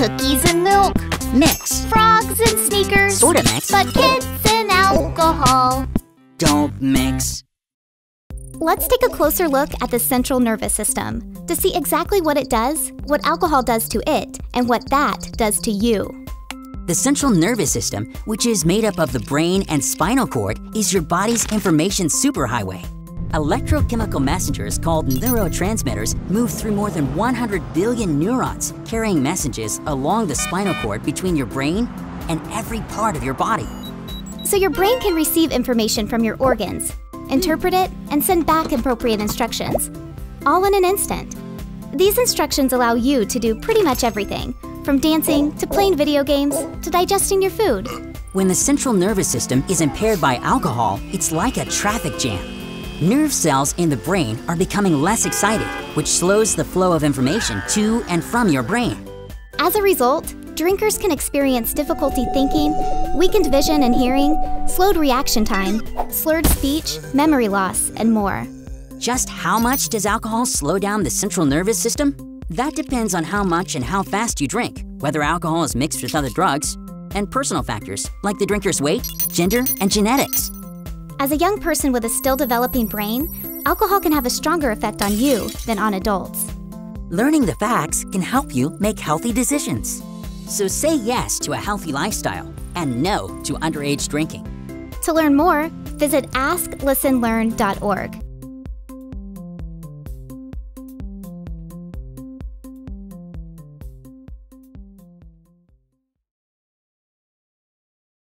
Cookies and milk. Mix. Frogs and sneakers. Sorta mix. But kids and alcohol. Don't mix. Let's take a closer look at the central nervous system to see exactly what it does, what alcohol does to it, and what that does to you. The central nervous system, which is made up of the brain and spinal cord, is your body's information superhighway. Electrochemical messengers called neurotransmitters move through more than 100 billion neurons, carrying messages along the spinal cord between your brain and every part of your body. So your brain can receive information from your organs, interpret it, and send back appropriate instructions, all in an instant. These instructions allow you to do pretty much everything, from dancing to playing video games to digesting your food. When the central nervous system is impaired by alcohol, it's like a traffic jam. Nerve cells in the brain are becoming less excited, which slows the flow of information to and from your brain. As a result, drinkers can experience difficulty thinking, weakened vision and hearing, slowed reaction time, slurred speech, memory loss, and more. Just how much does alcohol slow down the central nervous system? That depends on how much and how fast you drink, whether alcohol is mixed with other drugs, and personal factors like the drinker's weight, gender, and genetics. As a young person with a still developing brain, alcohol can have a stronger effect on you than on adults. Learning the facts can help you make healthy decisions. So say yes to a healthy lifestyle and no to underage drinking. To learn more, visit asklistenlearn.org.